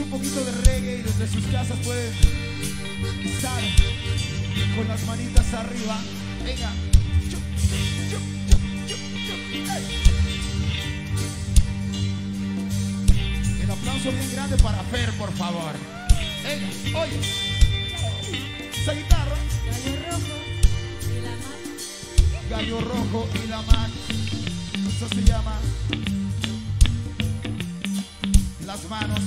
un poquito de reggae y desde sus casas pueden estar con las manitas arriba. Venga. El aplauso bien grande para Fer, por favor. Venga, oye. Esa guitarra. Gallo rojo y la mar. Gallo Rojo y la Mac. Eso se llama Las manos.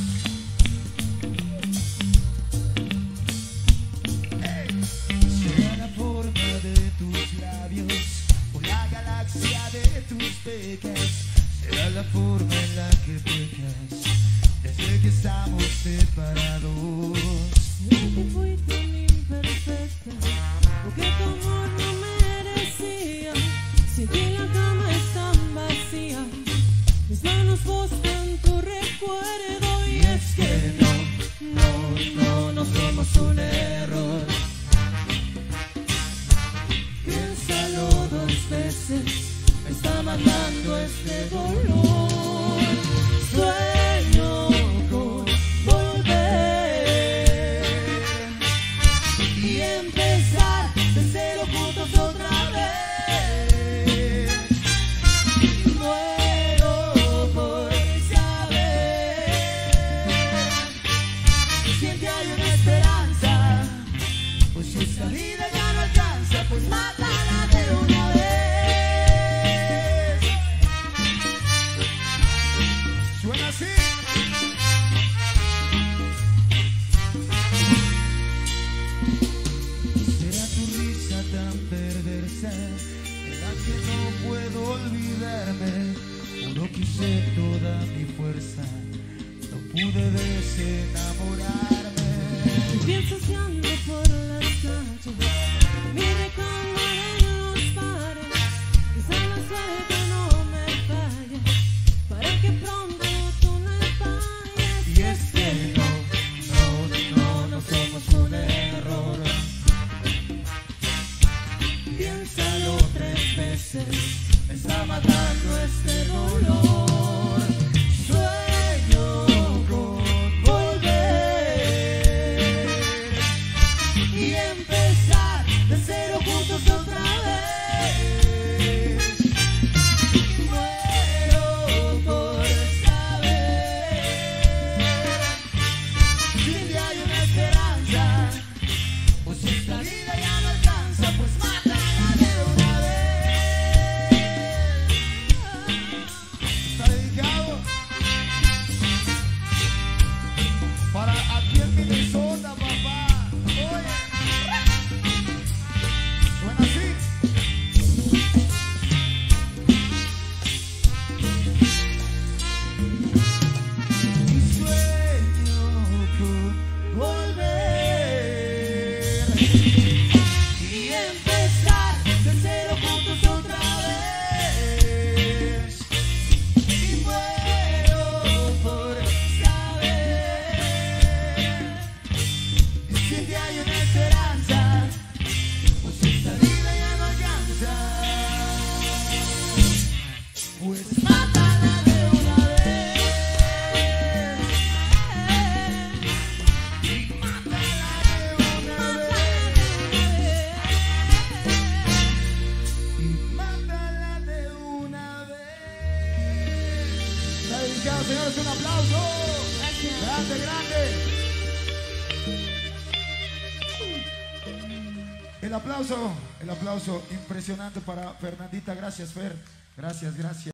Galaxia de tus pecas. Será la forma en la que pecas desde que estamos separados. Que fui tan imperfecta, porque tu amor no merecía. Sin ti la cama es tan vacía, mis manos buscan tu recuerdo y es que no, no, no, no somos un está matando este dolor. Toda mi fuerza, no pude desenamorarme. Piensas que ando por las calles, mi recámara en los bares, quizá la suerte no me falle, para que pronto tú me falles. Y es que no, no, no, no somos un error. Piénsalo tres veces, me está matando este Dedicado, señores, un aplauso. Gracias. Grande, grande. El aplauso, el aplauso impresionante para Fernandita. Gracias, Fer. Gracias, gracias.